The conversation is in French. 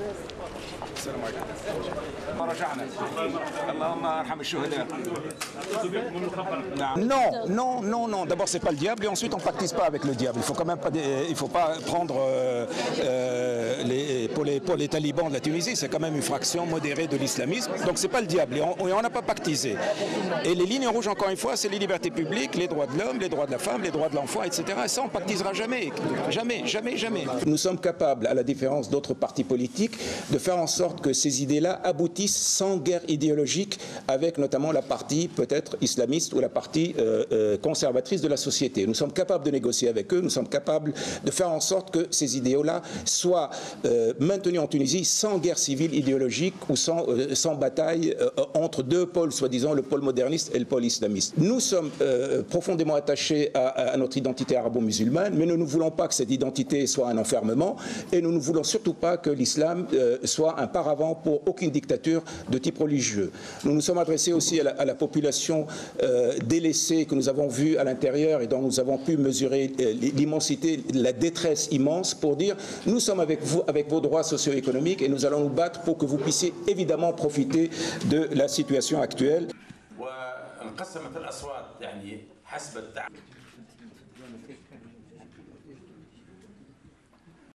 Assalamu alaikum. رجعنا اللهم ارحم الشهداء Non, non, non, non. D'abord, c'est pas le diable, et ensuite, on pactise pas avec le diable. Il faut quand même pas, il faut pas prendre euh, euh, les, pour les pour les talibans de la Tunisie, c'est quand même une fraction modérée de l'islamisme. Donc, c'est pas le diable, et on n'a pas pactisé. Et les lignes rouges, encore une fois, c'est les libertés publiques, les droits de l'homme, les droits de la femme, les droits de l'enfant, etc. Et ça, on pactisera jamais, jamais, jamais, jamais. Nous sommes capables, à la différence d'autres partis politiques, de faire en sorte que ces idées-là aboutissent sans guerre idéologique avec notamment la partie peut-être islamiste ou la partie euh, euh, conservatrice de la société. Nous sommes capables de négocier avec eux, nous sommes capables de faire en sorte que ces idéaux-là soient euh, maintenus en Tunisie sans guerre civile idéologique ou sans, bataille entre deux pôles, soi-disant le pôle moderniste et le pôle islamiste. Nous sommes profondément attachés à, à notre identité arabo-musulmane, mais nous ne voulons pas que cette identité soit un enfermement et nous ne voulons surtout pas que l'islam soit un paravent pour aucune dictature de type religieux. Nous nous sommes adressés aussi à la, population euh, délaissée que nous avons vue à l'intérieur et dont nous avons pu mesurer euh, l'immensité, la détresse immense pour dire nous sommes avec vous, avec vos droits socio-économiques et nous allons nous battre pour que vous puissiez évidemment profiter de la situation actuelle.